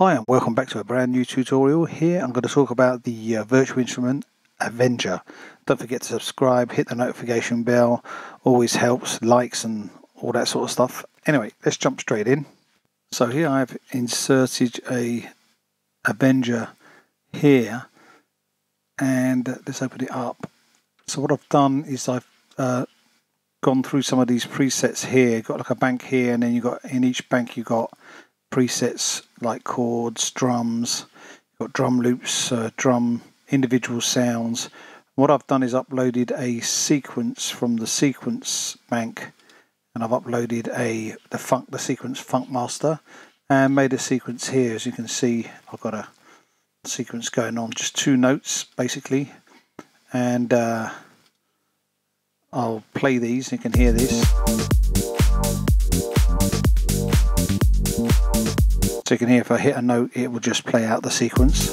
Hi and welcome back to a brand new tutorial. Here I'm going to talk about the uh, virtual instrument Avenger. Don't forget to subscribe, hit the notification bell, always helps, likes and all that sort of stuff. Anyway, let's jump straight in. So here I've inserted a Avenger here and let's open it up. So what I've done is I've uh, gone through some of these presets here. Got like a bank here and then you got in each bank you got presets like chords, drums, got drum loops, uh, drum individual sounds. What I've done is uploaded a sequence from the sequence bank and I've uploaded a the funk the sequence funk master and made a sequence here. As you can see I've got a sequence going on. Just two notes basically and uh, I'll play these. You can hear this So you can hear if I hit a note, it will just play out the sequence.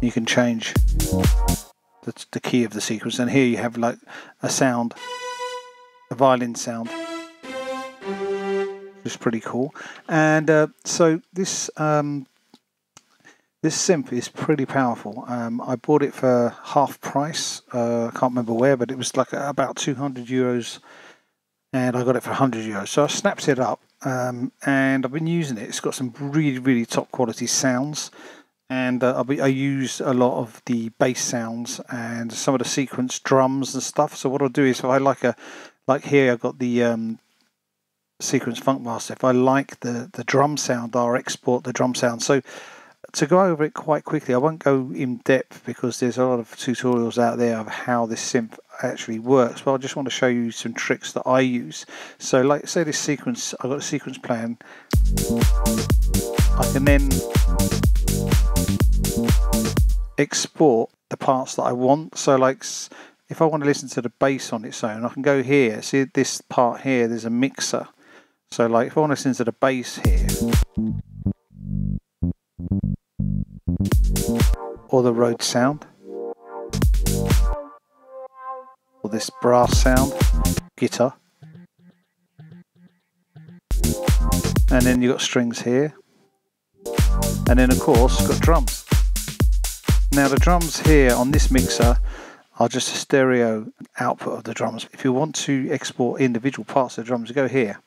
You can change the, the key of the sequence. And here you have like a sound, a violin sound, which is pretty cool. And uh, so this um, this synth is pretty powerful. Um, I bought it for half price. Uh, I can't remember where, but it was like about 200 euros and I got it for 100 euros. So I snapped it up um, and I've been using it. It's got some really, really top quality sounds. And uh, I use a lot of the bass sounds and some of the sequence drums and stuff. So what I'll do is if I like a, like here I've got the um, sequence funk master. If I like the, the drum sound, I'll export the drum sound. So to go over it quite quickly, I won't go in depth because there's a lot of tutorials out there of how this synth actually works, but I just want to show you some tricks that I use. So like say this sequence, I've got a sequence plan. I can then export the parts that I want. So like if I want to listen to the bass on its own, I can go here. See this part here, there's a mixer. So like if I want to listen to the bass here, or the Rhodes sound, or this brass sound, guitar. And then you've got strings here. And then of course got drums. Now the drums here on this mixer are just a stereo output of the drums. If you want to export individual parts of the drums, go here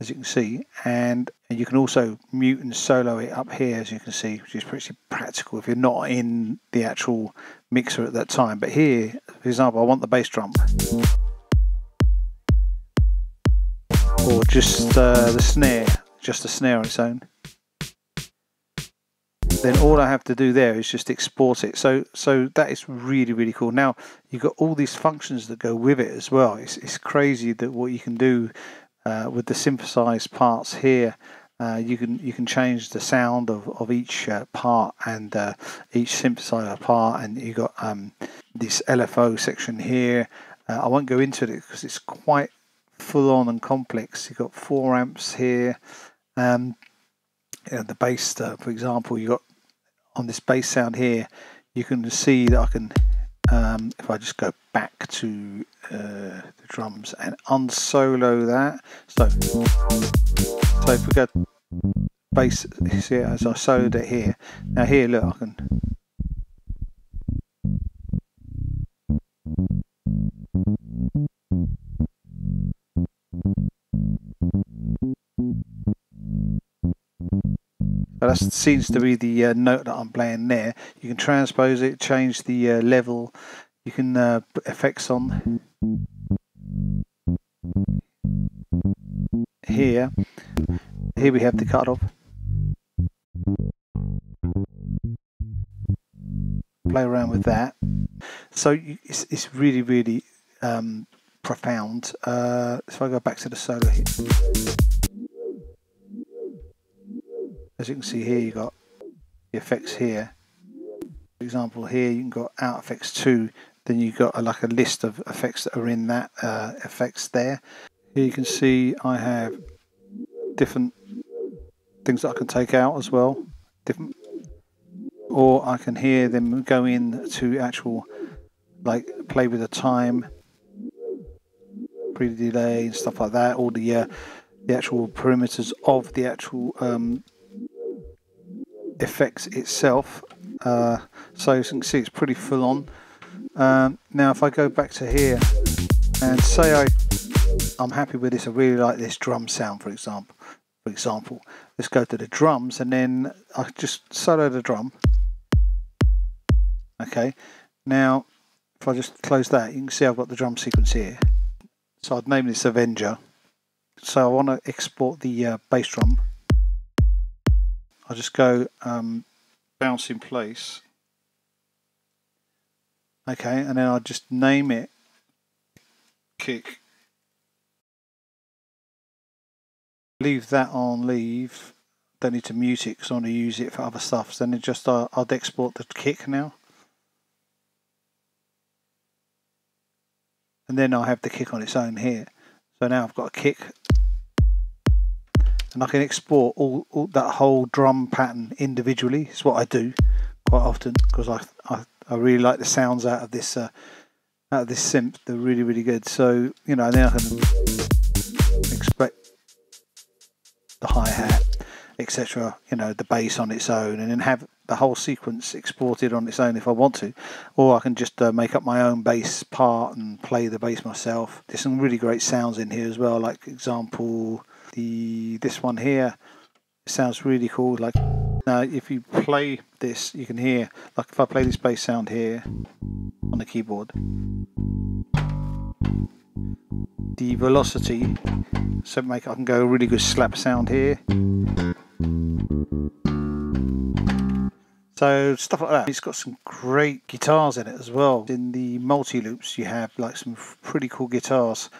as you can see and, you can also mute and solo it up here as you can see which is pretty practical if you're not in the actual mixer at that time. But here for example I want the bass drum. Or just uh, the snare just the snare on its own. Then all I have to do there is just export it. So so that is really really cool. Now you've got all these functions that go with it as well. It's, it's crazy that what you can do uh, with the synthesized parts here uh, you can you can change the sound of, of each uh, part and uh, each synthesizer part. And you got um, this LFO section here. Uh, I won't go into it because it's quite full on and complex. You've got four amps here. Um, the bass uh, for example you got on this bass sound here you can see that I can um, if I just go back to uh, the drums and unsolo that. So so if we go bass here as I soloed it here. Now here look I can that seems to be the uh, note that I'm playing there. You can transpose it, change the uh, level. You can uh, put effects on here. Here we have the cutoff. Play around with that. So it's, it's really, really um, profound. Uh, if I go back to the solo here. You can see here you got the effects here. For example here you can go out effects 2 then you've got a, like a list of effects that are in that uh, effects there. Here you can see I have different things that I can take out as well. Different or I can hear them go in to actual like play with the time pre-delay and stuff like that all the uh, the actual perimeters of the actual um, effects itself. Uh, so as you can see, it's pretty full on. Um, now, if I go back to here and say I, I'm happy with this, I really like this drum sound, for example. For example, let's go to the drums and then I just solo the drum. Okay, now if I just close that, you can see I've got the drum sequence here. So I'd name this Avenger. So I want to export the uh, bass drum. I'll just go um, bounce in place. Okay, and then I'll just name it kick. Leave that on leave. Don't need to mute it because I want to use it for other stuff. So then it just uh, I'll export the kick now. and then I have the kick on its own here. So now I've got a kick and I can export all, all that whole drum pattern individually. It's what I do quite often because I, I, I really like the sounds out of this uh, out of this synth. They're really really good. So you know then I can expect the hi hat, etc. You know the bass on its own, and then have the whole sequence exported on its own if I want to, or I can just uh, make up my own bass part and play the bass myself. There's some really great sounds in here as well, like example the this one here sounds really cool. Like now, if you play this, you can hear like if I play this bass sound here on the keyboard, the velocity. So make I can go a really good slap sound here. So stuff like that. It's got some great guitars in it as well. In the multi loops, you have like some pretty cool guitars.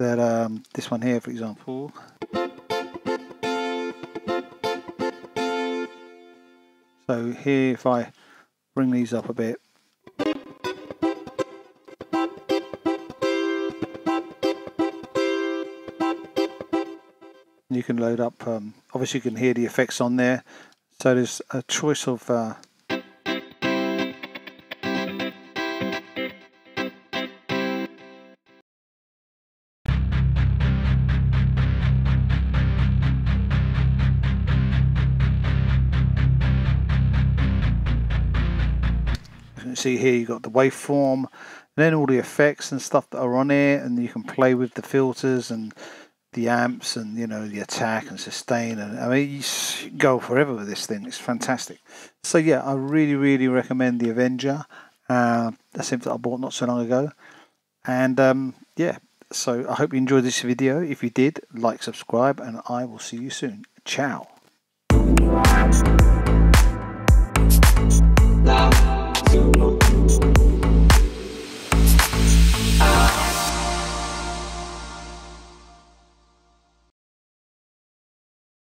That um, this one here, for example. So here, if I bring these up a bit, you can load up. Um, obviously, you can hear the effects on there. So there's a choice of uh, see here you've got the waveform and then all the effects and stuff that are on it and you can play with the filters and the amps and you know the attack and sustain and I mean you go forever with this thing. It's fantastic. So yeah, I really really recommend the Avenger. Uh, a synth that I bought not so long ago, and um, yeah. So I hope you enjoyed this video. If you did, like, subscribe, and I will see you soon. Ciao. Love,